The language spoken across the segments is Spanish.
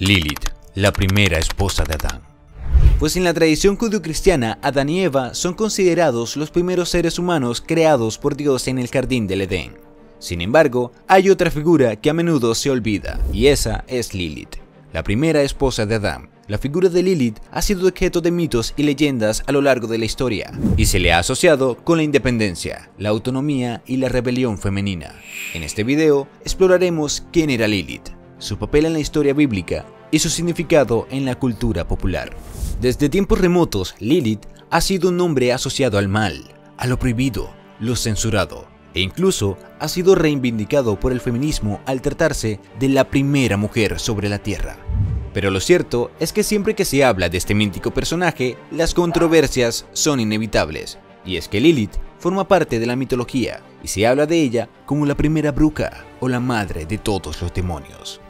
Lilith, la primera esposa de Adán. Pues en la tradición judio-cristiana, Adán y Eva son considerados los primeros seres humanos creados por Dios en el jardín del Edén. Sin embargo, hay otra figura que a menudo se olvida, y esa es Lilith, la primera esposa de Adán. La figura de Lilith ha sido objeto de mitos y leyendas a lo largo de la historia, y se le ha asociado con la independencia, la autonomía y la rebelión femenina. En este video exploraremos quién era Lilith, su papel en la historia bíblica y su significado en la cultura popular. Desde tiempos remotos, Lilith ha sido un nombre asociado al mal, a lo prohibido, lo censurado, e incluso ha sido reivindicado por el feminismo al tratarse de la primera mujer sobre la Tierra. Pero lo cierto es que siempre que se habla de este mítico personaje, las controversias son inevitables, y es que Lilith forma parte de la mitología y se habla de ella como la primera bruja o la madre de todos los demonios.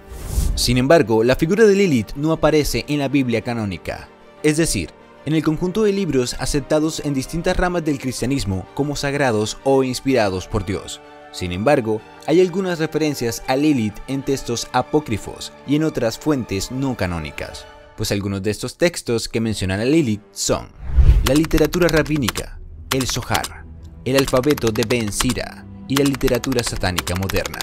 Sin embargo, la figura de Lilith no aparece en la Biblia canónica, es decir, en el conjunto de libros aceptados en distintas ramas del cristianismo como sagrados o inspirados por Dios. Sin embargo, hay algunas referencias a Lilith en textos apócrifos y en otras fuentes no canónicas, pues algunos de estos textos que mencionan a Lilith son la literatura rabínica, el Zohar, el alfabeto de Ben Sira y la literatura satánica moderna.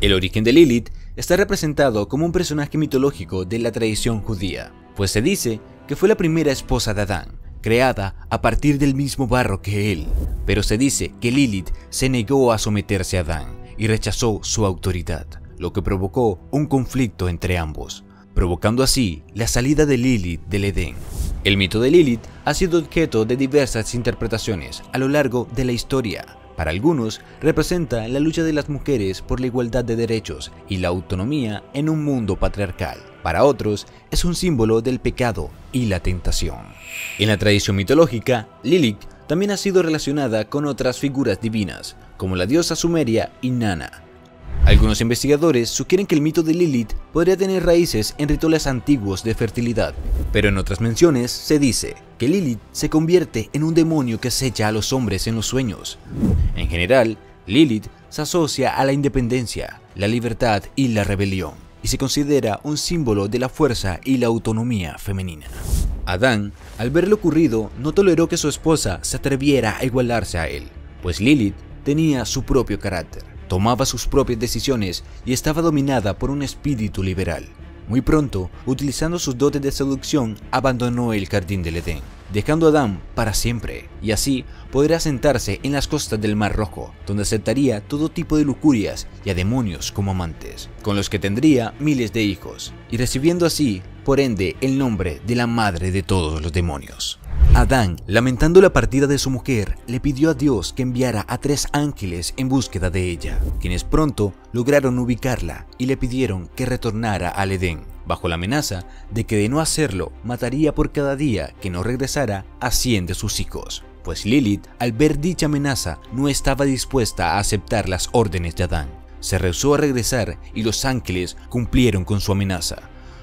El origen de Lilith está representado como un personaje mitológico de la tradición judía, pues se dice que fue la primera esposa de Adán, creada a partir del mismo barro que él, pero se dice que Lilith se negó a someterse a Adán y rechazó su autoridad, lo que provocó un conflicto entre ambos, provocando así la salida de Lilith del Edén. El mito de Lilith ha sido objeto de diversas interpretaciones a lo largo de la historia, para algunos, representa la lucha de las mujeres por la igualdad de derechos y la autonomía en un mundo patriarcal. Para otros, es un símbolo del pecado y la tentación. En la tradición mitológica, Lilith también ha sido relacionada con otras figuras divinas, como la diosa sumeria Inanna, algunos investigadores sugieren que el mito de Lilith podría tener raíces en rituales antiguos de fertilidad, pero en otras menciones se dice que Lilith se convierte en un demonio que acecha a los hombres en los sueños. En general, Lilith se asocia a la independencia, la libertad y la rebelión, y se considera un símbolo de la fuerza y la autonomía femenina. Adán, al ver lo ocurrido, no toleró que su esposa se atreviera a igualarse a él, pues Lilith tenía su propio carácter tomaba sus propias decisiones y estaba dominada por un espíritu liberal. Muy pronto, utilizando sus dotes de seducción, abandonó el jardín del Edén, dejando a Adán para siempre, y así poder asentarse en las costas del Mar Rojo, donde aceptaría todo tipo de lujurias y a demonios como amantes, con los que tendría miles de hijos, y recibiendo así, por ende, el nombre de la madre de todos los demonios. Adán, lamentando la partida de su mujer, le pidió a Dios que enviara a tres ángeles en búsqueda de ella, quienes pronto lograron ubicarla y le pidieron que retornara al Edén, bajo la amenaza de que de no hacerlo mataría por cada día que no regresara a cien de sus hijos. Pues Lilith, al ver dicha amenaza, no estaba dispuesta a aceptar las órdenes de Adán. Se rehusó a regresar y los ángeles cumplieron con su amenaza.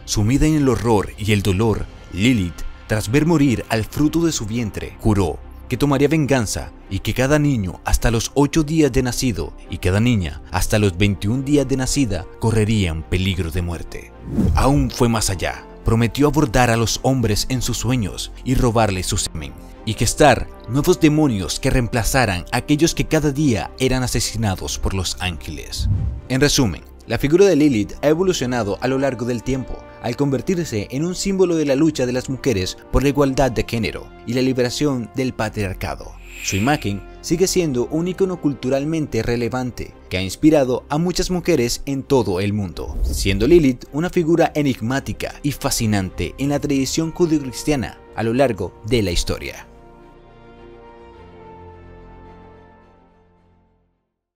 Sumida en el horror y el dolor, Lilith tras ver morir al fruto de su vientre, juró que tomaría venganza y que cada niño hasta los 8 días de nacido y cada niña hasta los 21 días de nacida correrían peligro de muerte. Aún fue más allá, prometió abordar a los hombres en sus sueños y robarles su semen, y gestar nuevos demonios que reemplazaran a aquellos que cada día eran asesinados por los ángeles. En resumen, la figura de Lilith ha evolucionado a lo largo del tiempo, al convertirse en un símbolo de la lucha de las mujeres por la igualdad de género y la liberación del patriarcado. Su imagen sigue siendo un icono culturalmente relevante que ha inspirado a muchas mujeres en todo el mundo, siendo Lilith una figura enigmática y fascinante en la tradición judio-cristiana a lo largo de la historia.